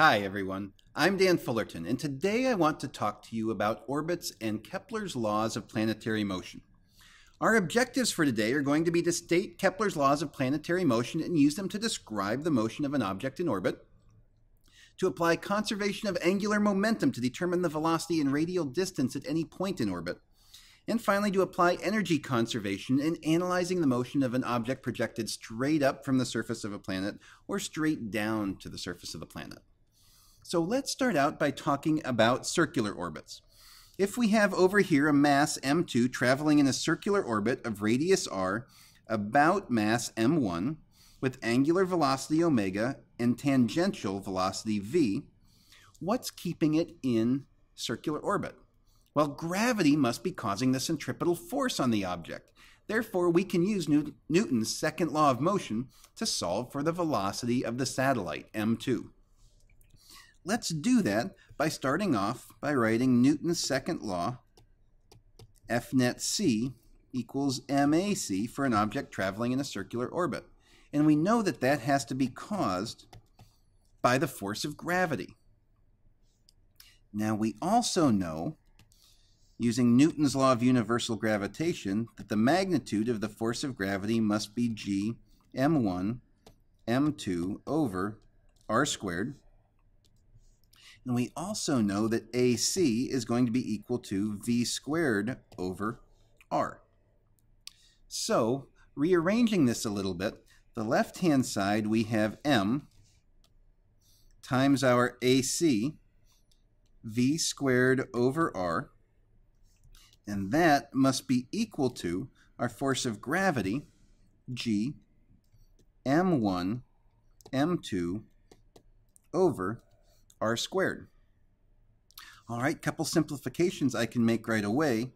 Hi, everyone. I'm Dan Fullerton, and today I want to talk to you about orbits and Kepler's laws of planetary motion. Our objectives for today are going to be to state Kepler's laws of planetary motion and use them to describe the motion of an object in orbit, to apply conservation of angular momentum to determine the velocity and radial distance at any point in orbit, and finally to apply energy conservation in analyzing the motion of an object projected straight up from the surface of a planet or straight down to the surface of the planet. So let's start out by talking about circular orbits. If we have over here a mass m2 traveling in a circular orbit of radius r about mass m1 with angular velocity omega and tangential velocity v, what's keeping it in circular orbit? Well, gravity must be causing the centripetal force on the object. Therefore, we can use Newton's second law of motion to solve for the velocity of the satellite, m2. Let's do that by starting off by writing Newton's second law, F net c equals mac for an object traveling in a circular orbit. And we know that that has to be caused by the force of gravity. Now we also know, using Newton's law of universal gravitation, that the magnitude of the force of gravity must be g m1 m2 over r squared and we also know that AC is going to be equal to V squared over R. So, rearranging this a little bit, the left-hand side we have M times our AC, V squared over R, and that must be equal to our force of gravity, G, M1, M2, over r squared. All right, couple simplifications I can make right away.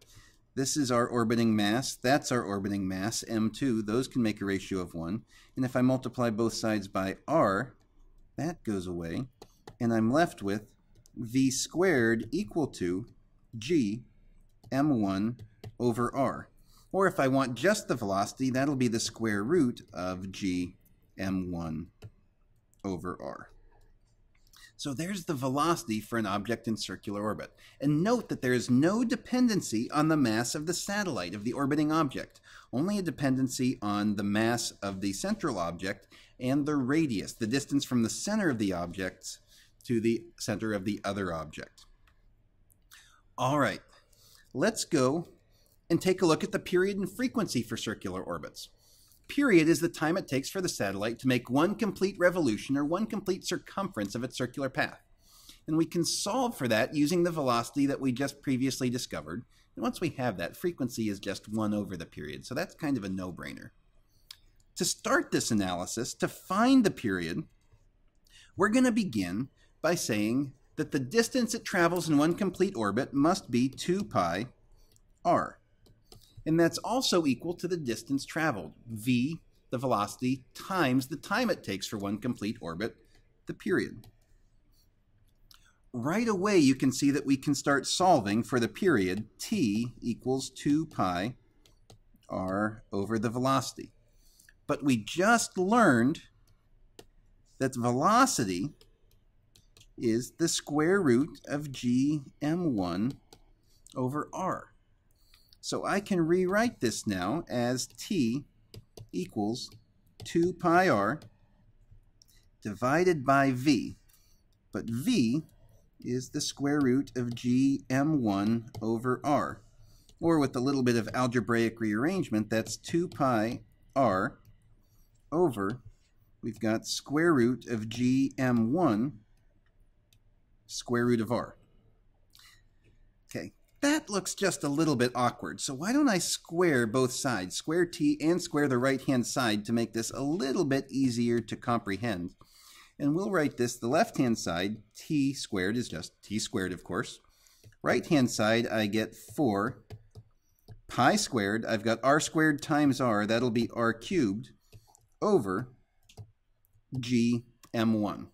This is our orbiting mass. That's our orbiting mass, m2. Those can make a ratio of 1. And if I multiply both sides by r, that goes away. And I'm left with v squared equal to g m1 over r. Or if I want just the velocity, that'll be the square root of g m1 over r. So there's the velocity for an object in circular orbit. And note that there is no dependency on the mass of the satellite of the orbiting object, only a dependency on the mass of the central object and the radius, the distance from the center of the object to the center of the other object. All right, let's go and take a look at the period and frequency for circular orbits period is the time it takes for the satellite to make one complete revolution or one complete circumference of its circular path. And we can solve for that using the velocity that we just previously discovered. And once we have that, frequency is just 1 over the period. So that's kind of a no-brainer. To start this analysis, to find the period, we're going to begin by saying that the distance it travels in one complete orbit must be 2 pi r and that's also equal to the distance traveled, v, the velocity, times the time it takes for one complete orbit, the period. Right away, you can see that we can start solving for the period t equals 2 pi r over the velocity. But we just learned that velocity is the square root of gm1 over r. So I can rewrite this now as t equals 2 pi r divided by v. But v is the square root of gm1 over r. Or with a little bit of algebraic rearrangement, that's 2 pi r over, we've got square root of gm1 square root of r. That looks just a little bit awkward, so why don't I square both sides, square t and square the right-hand side to make this a little bit easier to comprehend. And we'll write this, the left-hand side, t squared is just t squared, of course. Right-hand side, I get 4 pi squared, I've got r squared times r, that'll be r cubed, over g m1.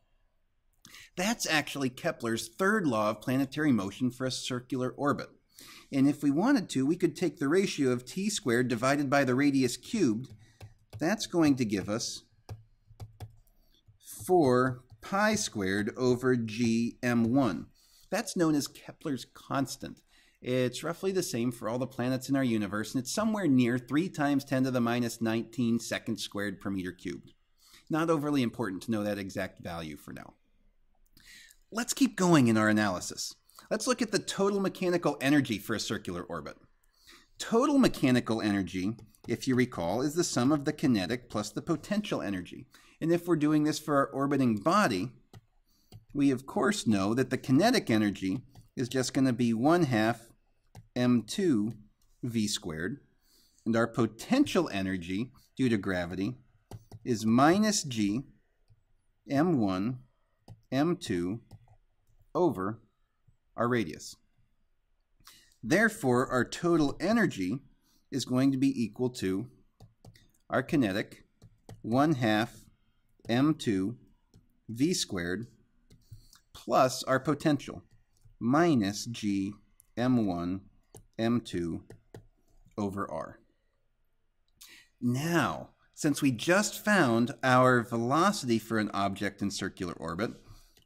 That's actually Kepler's third law of planetary motion for a circular orbit. And if we wanted to, we could take the ratio of t squared divided by the radius cubed. That's going to give us 4 pi squared over gm1. That's known as Kepler's constant. It's roughly the same for all the planets in our universe, and it's somewhere near 3 times 10 to the minus 19 seconds squared per meter cubed. Not overly important to know that exact value for now. Let's keep going in our analysis. Let's look at the total mechanical energy for a circular orbit. Total mechanical energy, if you recall, is the sum of the kinetic plus the potential energy. And if we're doing this for our orbiting body, we of course know that the kinetic energy is just going to be 1 half m2 v squared. And our potential energy due to gravity is minus g m1 m2 over our radius. Therefore, our total energy is going to be equal to our kinetic 1 half m2 v squared plus our potential minus g m1 m2 over r. Now, since we just found our velocity for an object in circular orbit,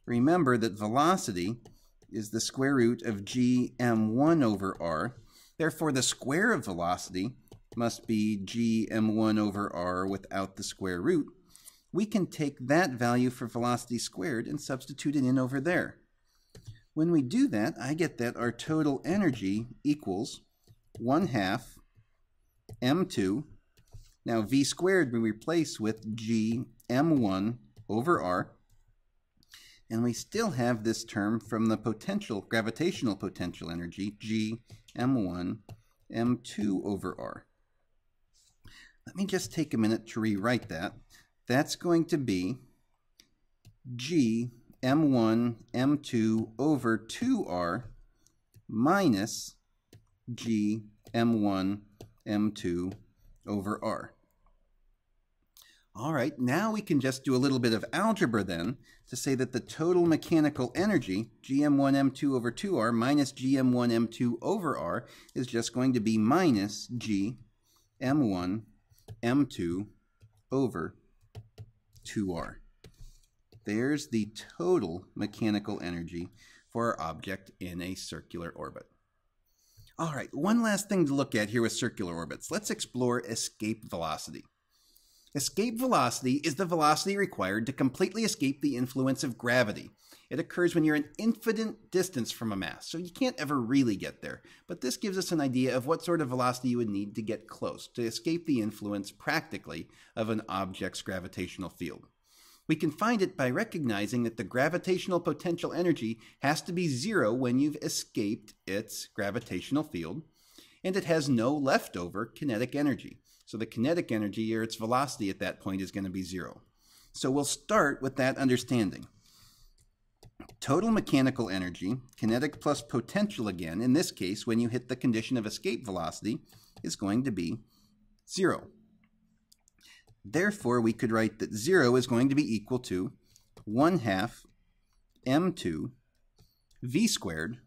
remember that velocity is the square root of gm1 over r. Therefore, the square of velocity must be gm1 over r without the square root. We can take that value for velocity squared and substitute it in over there. When we do that, I get that our total energy equals 1 half m2. Now v squared we replace with g m1 over r. And we still have this term from the potential, gravitational potential energy, G m1 m2 over r. Let me just take a minute to rewrite that. That's going to be G m1 m2 over 2r minus G m1 m2 over r. All right, now we can just do a little bit of algebra then to say that the total mechanical energy, gm1m2 over 2r minus gm1m2 over r, is just going to be minus gm1m2 over 2r. There's the total mechanical energy for our object in a circular orbit. All right, one last thing to look at here with circular orbits. Let's explore escape velocity. Escape velocity is the velocity required to completely escape the influence of gravity. It occurs when you're an infinite distance from a mass, so you can't ever really get there. But this gives us an idea of what sort of velocity you would need to get close to escape the influence, practically, of an object's gravitational field. We can find it by recognizing that the gravitational potential energy has to be zero when you've escaped its gravitational field, and it has no leftover kinetic energy. So the kinetic energy or its velocity at that point is going to be zero. So we'll start with that understanding. Total mechanical energy, kinetic plus potential again, in this case, when you hit the condition of escape velocity, is going to be zero. Therefore, we could write that zero is going to be equal to 1 half m2 v squared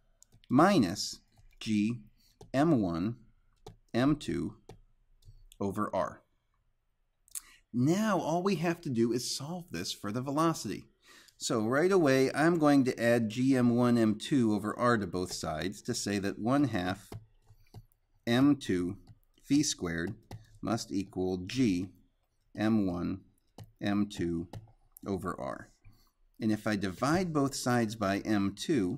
minus g m1 m2 over r. Now all we have to do is solve this for the velocity. So right away, I'm going to add gm1 m2 over r to both sides to say that 1 half m2 v squared must equal g m1 m2 over r. And if I divide both sides by m2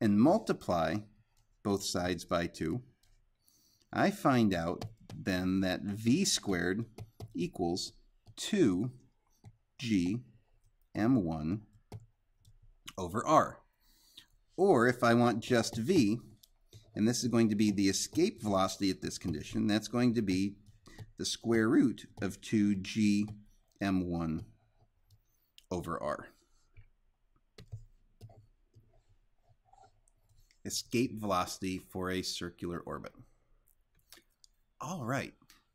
and multiply both sides by 2, I find out then that v squared equals 2g m1 over r. Or if I want just v, and this is going to be the escape velocity at this condition, that's going to be the square root of 2g m1 over r. Escape velocity for a circular orbit. All right.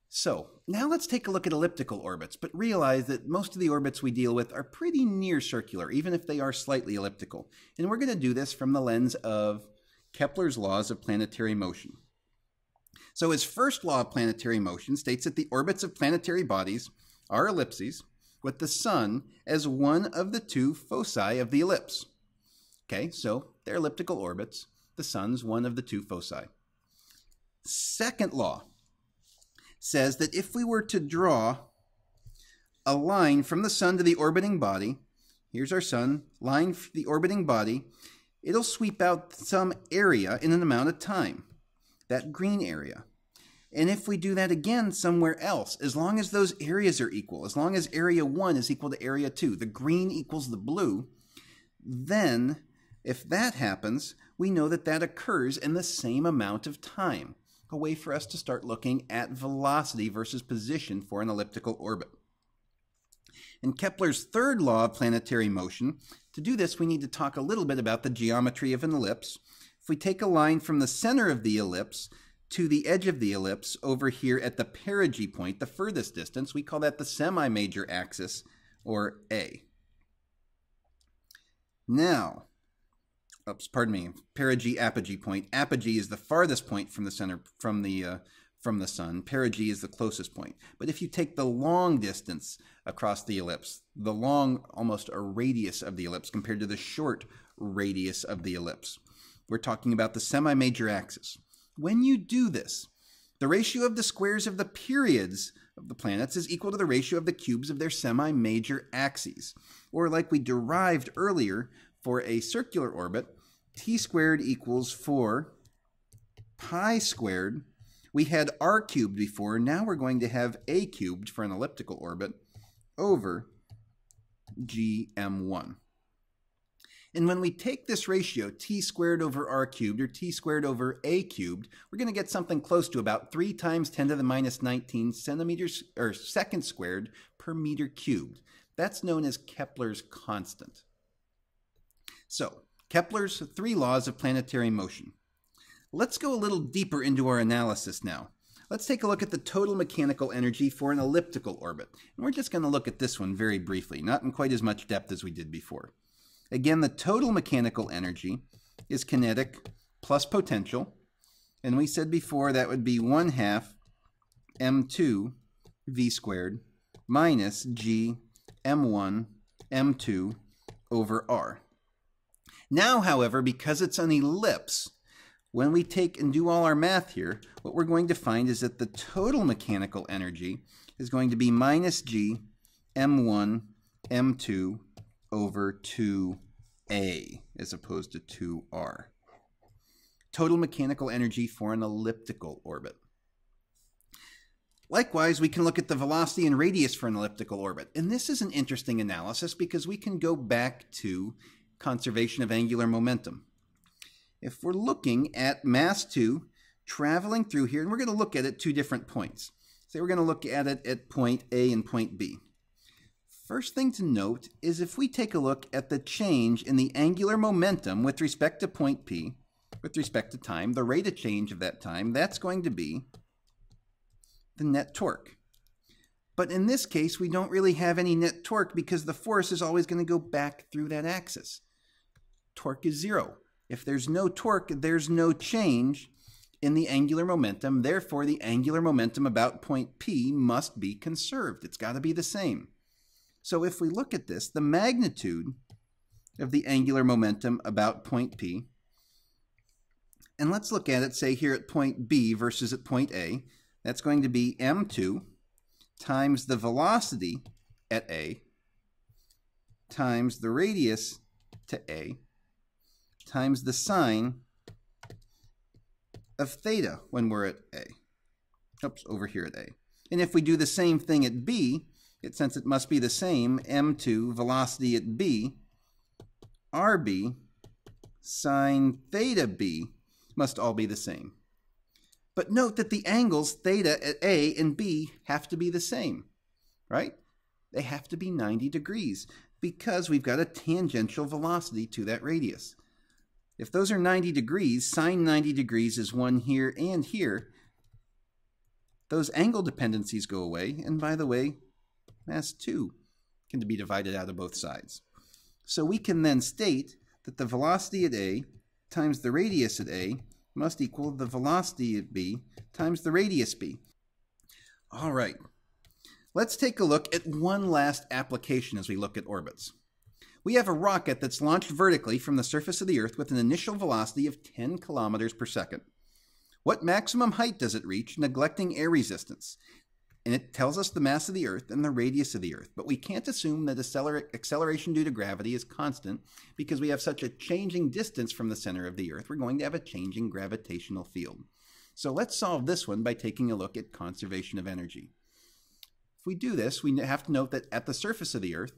So now let's take a look at elliptical orbits, but realize that most of the orbits we deal with are pretty near circular, even if they are slightly elliptical. And we're going to do this from the lens of Kepler's laws of planetary motion. So his first law of planetary motion states that the orbits of planetary bodies are ellipses, with the sun as one of the two foci of the ellipse. Okay, so they're elliptical orbits. The sun's one of the two foci. Second law says that if we were to draw a line from the sun to the orbiting body, here's our sun, line the orbiting body, it'll sweep out some area in an amount of time, that green area. And if we do that again somewhere else, as long as those areas are equal, as long as area 1 is equal to area 2, the green equals the blue, then if that happens, we know that that occurs in the same amount of time, a way for us to start looking at velocity versus position for an elliptical orbit. In Kepler's third law of planetary motion, to do this we need to talk a little bit about the geometry of an ellipse. If we take a line from the center of the ellipse to the edge of the ellipse over here at the perigee point, the furthest distance, we call that the semi-major axis, or A. Now, oops, pardon me, perigee apogee point. Apogee is the farthest point from the center from the uh, from the sun. Perigee is the closest point. But if you take the long distance across the ellipse, the long, almost a radius of the ellipse compared to the short radius of the ellipse, we're talking about the semi-major axis. When you do this, the ratio of the squares of the periods of the planets is equal to the ratio of the cubes of their semi-major axes. Or like we derived earlier for a circular orbit, t squared equals 4 pi squared. We had r cubed before, now we're going to have a cubed for an elliptical orbit over gm1. And when we take this ratio, t squared over r cubed, or t squared over a cubed, we're going to get something close to about 3 times 10 to the minus 19 centimeters, or seconds squared per meter cubed. That's known as Kepler's constant. So, Kepler's three laws of planetary motion. Let's go a little deeper into our analysis now. Let's take a look at the total mechanical energy for an elliptical orbit. And we're just going to look at this one very briefly, not in quite as much depth as we did before. Again, the total mechanical energy is kinetic plus potential. And we said before that would be 1 half m2 v squared minus g m1 m2 over r. Now, however, because it's an ellipse, when we take and do all our math here, what we're going to find is that the total mechanical energy is going to be minus g m1 m2 over 2a as opposed to 2r. Total mechanical energy for an elliptical orbit. Likewise, we can look at the velocity and radius for an elliptical orbit. And this is an interesting analysis because we can go back to conservation of angular momentum. If we're looking at mass 2 traveling through here, and we're going to look at it two different points. So we're going to look at it at point A and point B. First thing to note is if we take a look at the change in the angular momentum with respect to point P, with respect to time, the rate of change of that time, that's going to be the net torque. But in this case, we don't really have any net torque because the force is always going to go back through that axis. Torque is zero. If there's no torque, there's no change in the angular momentum. Therefore, the angular momentum about point P must be conserved. It's got to be the same. So if we look at this, the magnitude of the angular momentum about point P, and let's look at it, say, here at point B versus at point A. That's going to be m2 times the velocity at A times the radius to A times the sine of theta when we're at A. Oops, over here at A. And if we do the same thing at B, it, since it must be the same, m2 velocity at b, rb sine theta b must all be the same. But note that the angles theta at A and B have to be the same, right? They have to be 90 degrees because we've got a tangential velocity to that radius. If those are 90 degrees, sine 90 degrees is one here and here. Those angle dependencies go away, and by the way, mass 2 can be divided out of both sides. So we can then state that the velocity at A times the radius at A must equal the velocity at B times the radius B. All right, Let's take a look at one last application as we look at orbits. We have a rocket that's launched vertically from the surface of the Earth with an initial velocity of 10 kilometers per second. What maximum height does it reach, neglecting air resistance? And it tells us the mass of the Earth and the radius of the Earth, but we can't assume that the acceleration due to gravity is constant because we have such a changing distance from the center of the Earth. We're going to have a changing gravitational field. So let's solve this one by taking a look at conservation of energy. If we do this, we have to note that at the surface of the Earth,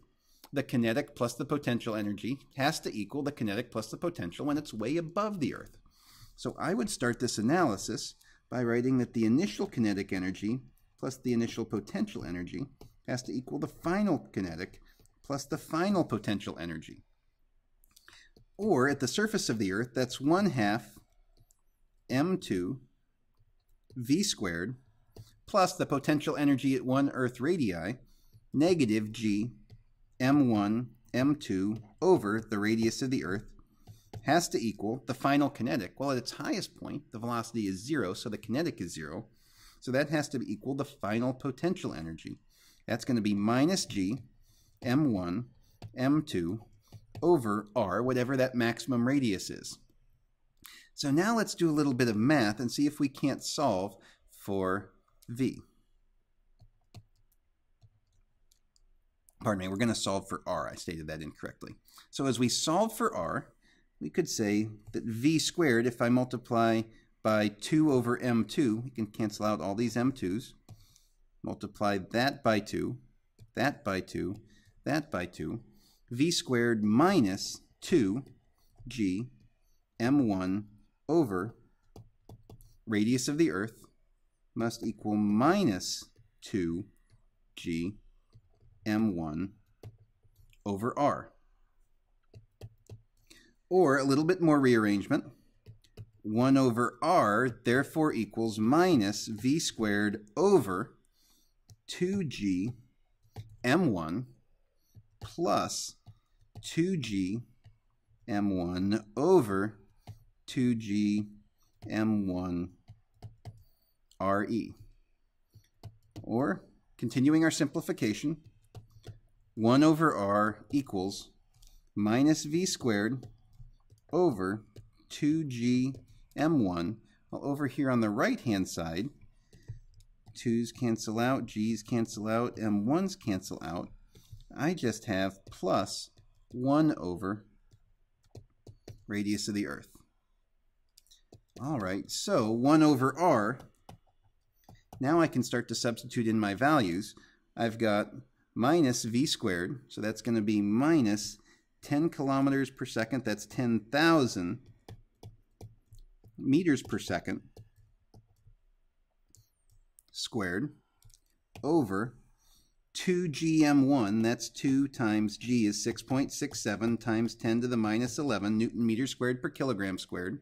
the kinetic plus the potential energy has to equal the kinetic plus the potential when it's way above the Earth. So I would start this analysis by writing that the initial kinetic energy plus the initial potential energy has to equal the final kinetic plus the final potential energy. Or at the surface of the Earth, that's 1 half m2 v squared plus the potential energy at 1 Earth radii, negative g m1 m2 over the radius of the Earth has to equal the final kinetic. Well, at its highest point, the velocity is 0, so the kinetic is 0. So that has to equal the final potential energy. That's going to be minus g m1 m2 over r, whatever that maximum radius is. So now let's do a little bit of math and see if we can't solve for v. Pardon me, we're going to solve for r. I stated that incorrectly. So as we solve for r, we could say that v squared, if I multiply by 2 over m2, we can cancel out all these m2s, multiply that by 2, that by 2, that by 2, v squared minus 2g m1 over radius of the Earth must equal minus 2g m1 over r. Or a little bit more rearrangement. 1 over r therefore equals minus v squared over 2g m1 plus 2g m1 over 2g m1 re. Or, continuing our simplification, 1 over r equals minus v squared over 2g m1. Well, over here on the right-hand side, 2's cancel out, g's cancel out, m1's cancel out. I just have plus 1 over radius of the Earth. All right, so 1 over r. Now I can start to substitute in my values. I've got minus v squared, so that's going to be minus 10 kilometers per second. That's 10,000 meters per second squared over 2gm1, that's 2 times g is 6.67 times 10 to the minus 11 newton meters squared per kilogram squared,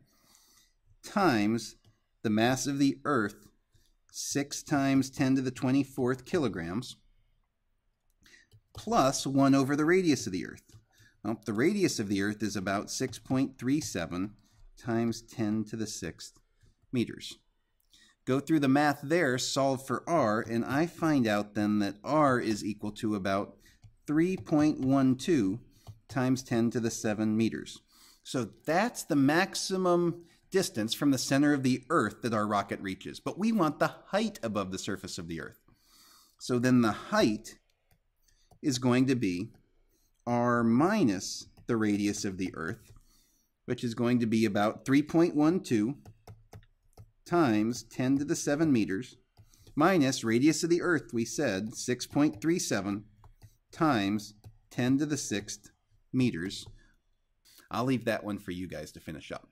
times the mass of the Earth, 6 times 10 to the 24th kilograms, plus 1 over the radius of the Earth. The radius of the Earth is about 6.37 times 10 to the sixth meters. Go through the math there, solve for r, and I find out then that r is equal to about 3.12 times 10 to the 7 meters. So that's the maximum distance from the center of the Earth that our rocket reaches. But we want the height above the surface of the Earth. So then the height is going to be r minus the radius of the Earth, which is going to be about 3.12 times 10 to the 7 meters minus radius of the Earth, we said 6.37 times 10 to the 6th meters. I'll leave that one for you guys to finish up.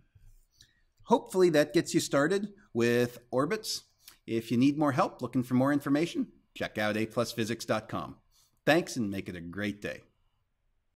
Hopefully that gets you started with orbits. If you need more help looking for more information, check out aplusphysics.com. Thanks and make it a great day.